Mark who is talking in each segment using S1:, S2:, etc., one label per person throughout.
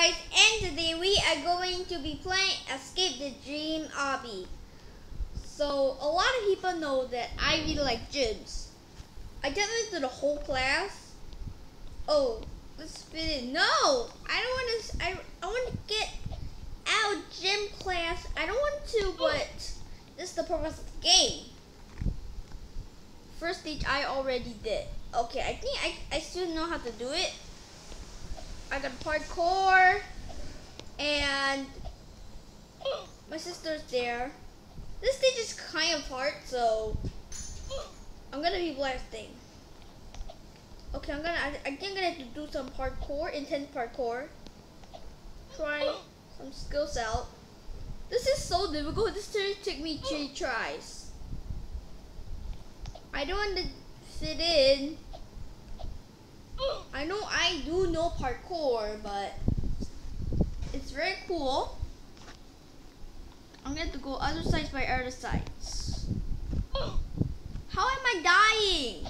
S1: guys and today we are going to be playing Escape the Dream Obby. So a lot of people know that I really like gyms. I did definitely did the whole class. Oh, let's fit in. No, I don't want to. I I want to get out gym class. I don't want to, but this is the purpose of the game. First stage I already did. Okay, I think I I still know how to do it. I got parkour, and my sister's there. This stage is kind of hard, so I'm gonna be blasting. Okay, I'm gonna. I, I think I'm gonna have to do some parkour, intense parkour. Try some skills out. This is so difficult. This took me three tries. I don't want to fit in. I know I do know parkour, but it's very cool. I'm to have to go other sides by other sides. How am I dying?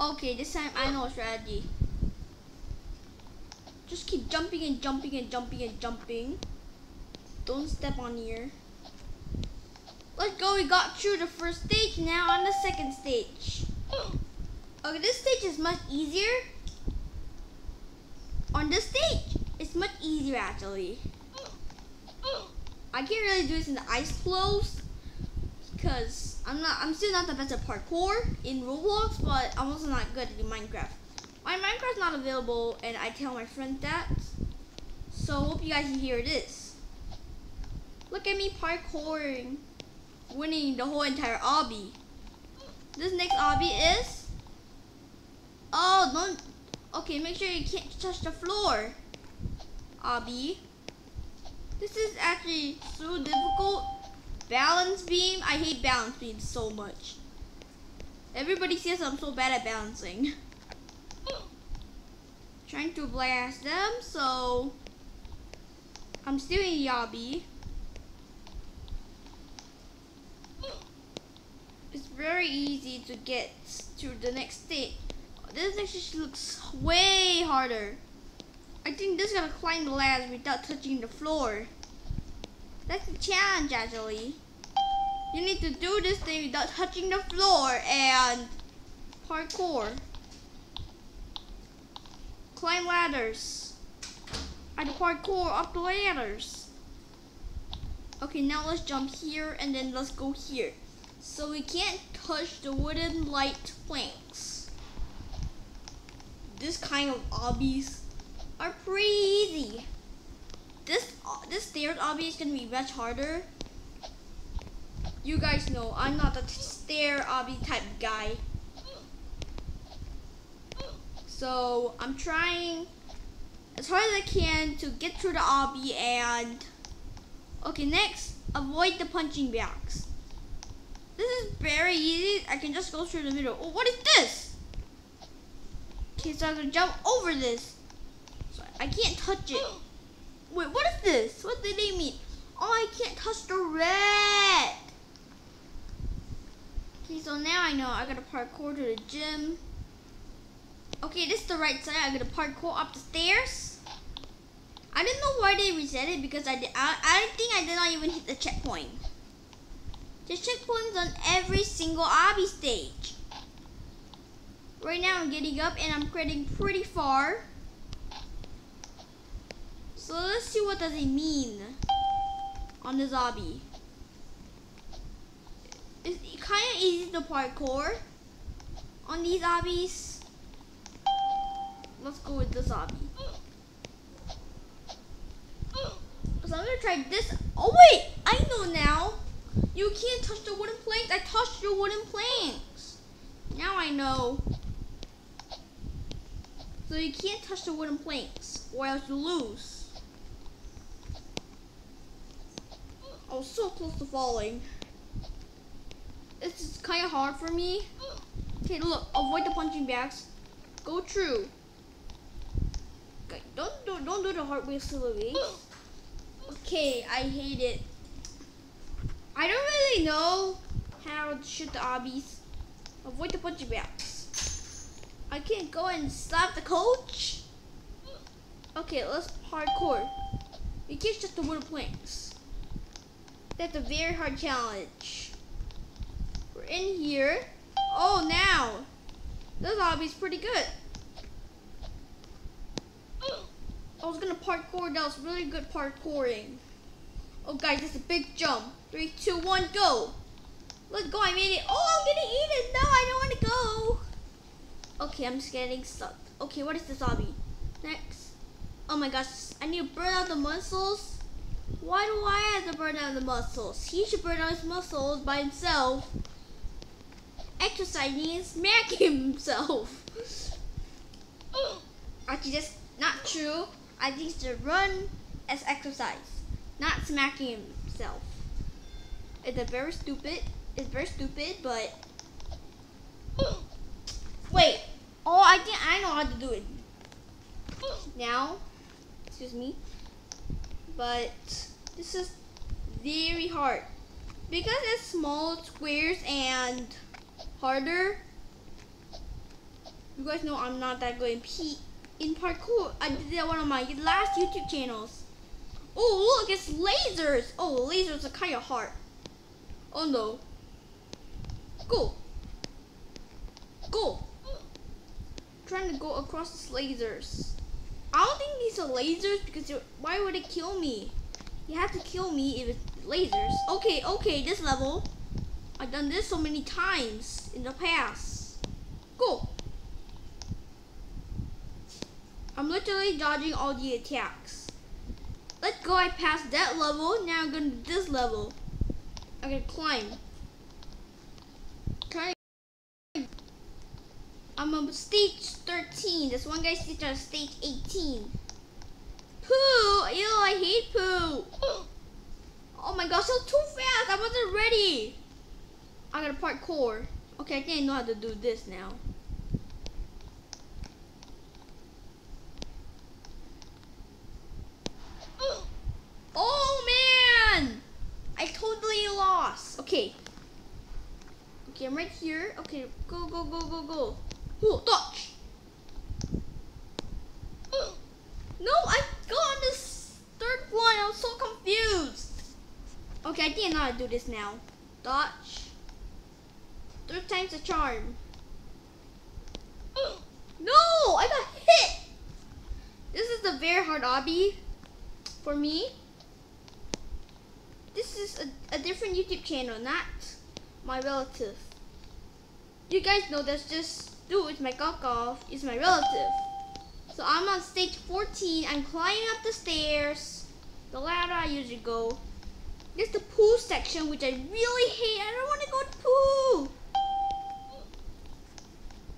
S1: Okay, this time I know strategy. Just keep jumping and jumping and jumping and jumping. Don't step on here. Let's go, we got through the first stage, now on the second stage. Okay, this stage is much easier. On this stage, it's much easier actually. I can't really do this in the ice flows because I'm not. I'm still not the best at parkour in Roblox, but I'm also not good in Minecraft. My Minecraft's not available, and I tell my friend that. So hope you guys can hear this. Look at me parkouring, winning the whole entire obby. This next obby is Oh, don't. Okay, make sure you can't touch the floor. Abby. This is actually so difficult. Balance beam. I hate balance beam so much. Everybody says I'm so bad at balancing. Trying to blast them, so I'm still in Yobby. It's very easy to get to the next stage. This actually looks way harder. I think this is gonna climb the ladder without touching the floor. That's the challenge actually. You need to do this thing without touching the floor and parkour. Climb ladders. And parkour up the ladders. Okay, now let's jump here and then let's go here. So we can't touch the wooden light planks this kind of obbies are pretty easy. This uh, this stairs obby is gonna be much harder. You guys know I'm not a stair obby type guy. So I'm trying as hard as I can to get through the obby and okay next avoid the punching bags. This is very easy. I can just go through the middle. Oh, what is this? Okay, so I'm gonna jump over this. So I can't touch it. Wait, what is this? What did they mean? Oh, I can't touch the red. Okay, so now I know I gotta parkour to the gym. Okay, this is the right side. I gotta parkour up the stairs. I didn't know why they reset it because I did. I, I think I did not even hit the checkpoint. There's checkpoints on every single obby stage. Right now I'm getting up and I'm getting pretty far. So let's see what does it mean on the zombie. It's kind of easy to parkour on these zombies. Let's go with the zombie. So I'm gonna try this. Oh wait, I know now. You can't touch the wooden planks. I touched your wooden planks. Now I know. So you can't touch the wooden planks, or else you lose. I was so close to falling. This is kind of hard for me. Okay, look, avoid the punching bags. Go through. Okay, don't do don't do the hard way. Okay, I hate it. I don't really know how to shoot the obbies. Avoid the punching bags. I can't go and stop the coach? Okay, let's parkour. We get just the wooden planks. That's a very hard challenge. We're in here. Oh, now. This lobby's pretty good. I was gonna parkour. That was really good parkouring. Oh, guys, it's a big jump. Three, two, one, go. Let's go. I made it. Oh, I'm gonna eat it. No, I don't want to go. Okay, I'm just getting stuck. Okay, what is the lobby? Next. Oh my gosh, I need to burn out the muscles. Why do I have to burn out the muscles? He should burn out his muscles by himself. Exercise and smacking himself. Actually, that's not true. I think should run as exercise, not smacking himself. It's a very stupid. It's very stupid, but I think I know how to do it. Now, excuse me, but this is very hard because it's small squares and harder. You guys know I'm not that good in P in parkour. I did that one of my last YouTube channels. Oh look, it's lasers. Oh, lasers are kind of hard. Oh no. Go. Go. Trying to go across these lasers. I don't think these are lasers because why would it kill me? You have to kill me if it's lasers. Okay, okay, this level. I've done this so many times in the past. Go. I'm literally dodging all the attacks. Let's go, I passed that level, now I'm going to this level. I'm gonna climb. Try. I'm stage 13. This one guy's stage on stage 18. Poo! Ew, I hate poo. Oh my gosh, so too fast. I wasn't ready. I got a parkour. Okay, I think I know how to do this now. Oh man! I totally lost. Okay. Okay, I'm right here. Okay, go, go, go, go, go. Oh, dodge. No, I got on this third one. I was so confused. Okay, I think I know how to do this now. Dodge. Third time's a charm. Oh, no, I got hit. This is a very hard obby for me. This is a, a different YouTube channel, not my relative. You guys know that's just dude, my off. It's my relative. So I'm on stage 14. I'm climbing up the stairs. The ladder I usually go. There's the pool section, which I really hate. I don't want to go to pool.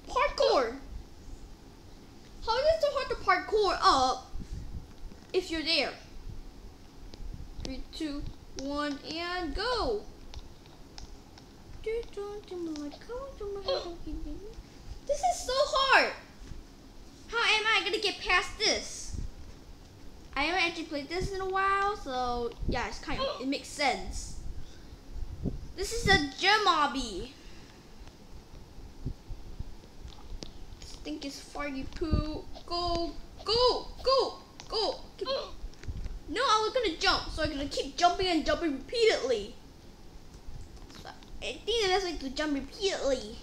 S1: Parkour. How is it so hard to parkour up if you're there? Three, two, one, and go. This is so hard. How am I gonna get past this? I haven't actually played this in a while, so yeah, it's kind of it makes sense. This is a gym obby. Thing is farty poo. Go, go, go, go. No, I was gonna jump, so I'm gonna keep jumping and jumping repeatedly. So I think the best way to jump repeatedly.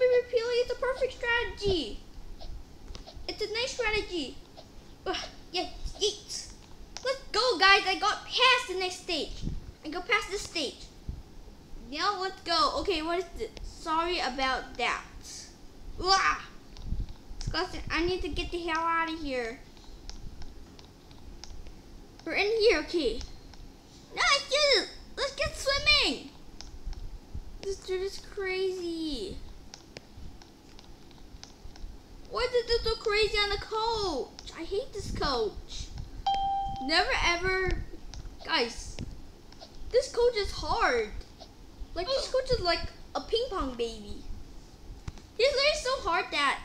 S1: Jumping repeatedly is the perfect strategy. It's a nice strategy. Ugh, yeah. Let's go, guys. I got past the next stage. I go past this stage. Now let's go. Okay, what is this? Sorry about that. Wah! disgusting. I need to get the hell out of here. We're in here, okay. No, let's Let's get swimming. This dude is crazy. Why did this so crazy on the coach? I hate this coach. Never ever, guys. This coach is hard. Like this coach is like a ping pong baby. He's like so hard that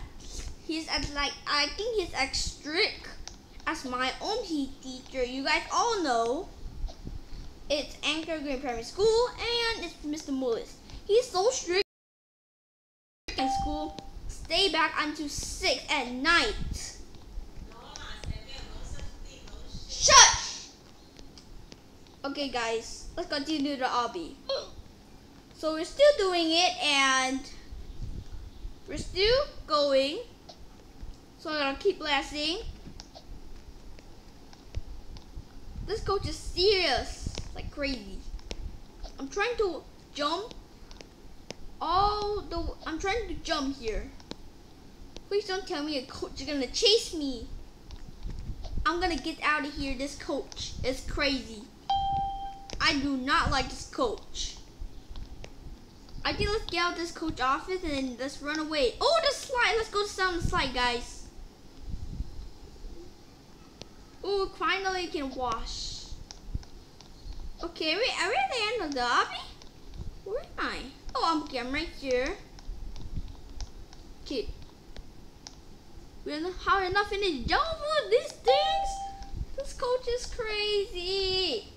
S1: he's like I think he's as strict as my own PE teacher. You guys all know it's Anchor Green Primary School and it's Mr. Mullis. He's so strict in school. Stay back until 6 at night. Shush! Okay guys, let's continue the obby. So we're still doing it and we're still going. So I'm gonna keep blasting. This coach is serious, like crazy. I'm trying to jump all the I'm trying to jump here. Please don't tell me a coach is gonna chase me. I'm gonna get out of here. This coach is crazy. I do not like this coach. I think let's get out of this coach office and let's run away. Oh, the slide. Let's go down the slide, guys. Oh, finally can wash. Okay, we, are we at the end of the lobby? Where am I? Oh, I'm, okay, I'm right here. Okay. We're not, how are not finished jump with these things? This coach is crazy.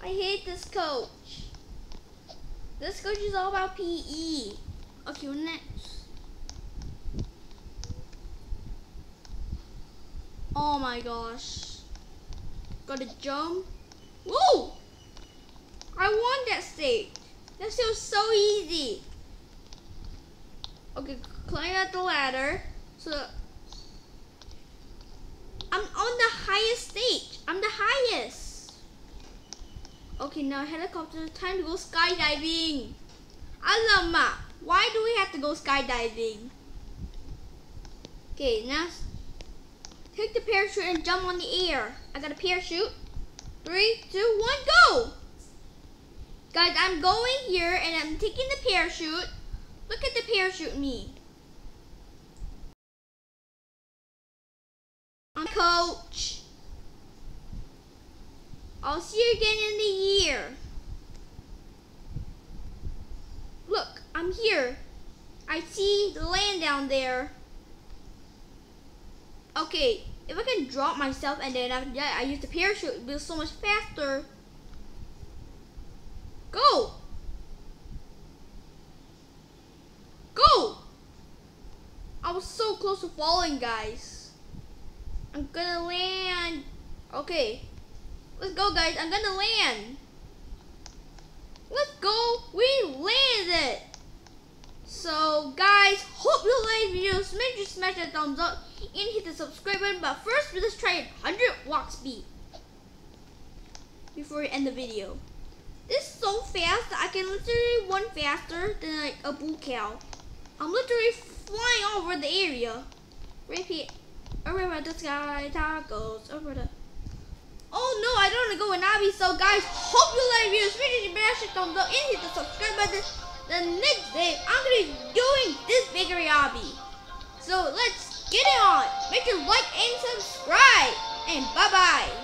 S1: I hate this coach. This coach is all about PE. Okay, next? Oh my gosh. Gotta jump. Whoa! I won that stage. That feels so easy. Okay, climb up the ladder. So I'm on the highest stage. I'm the highest. Okay, now helicopter. Time to go skydiving. Alamak, why do we have to go skydiving? Okay, now take the parachute and jump on the air. I got a parachute. Three, two, one, go! Guys, I'm going here and I'm taking the parachute. Look at the parachute me. I'm coach. I'll see you again in the year. Look, I'm here. I see the land down there. Okay, if I can drop myself and then after that I use the parachute, it'll be so much faster. Go! Go! I was so close to falling, guys. I'm gonna land. Okay. Let's go, guys. I'm gonna land. Let's go. We landed. So, guys, hope you like the video. Make sure to smash that thumbs up and hit the subscribe button. But first, let's try 100 walk speed before we end the video. This is so fast that I can literally run faster than like a bull cow. I'm literally flying over the area. Repeat. Over the sky, tacos, over the... Oh no, I don't want to go in obby. So guys, hope you like. Make sure you smash the thumbs up and hit the subscribe button. The next day, I'm going to be doing this bigger obby. So let's get it on. Make sure like and subscribe. And bye-bye.